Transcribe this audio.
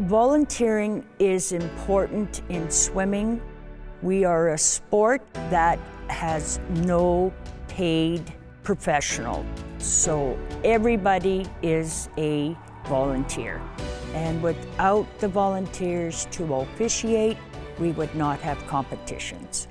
Volunteering is important in swimming. We are a sport that has no paid professional, so everybody is a volunteer. And without the volunteers to officiate, we would not have competitions.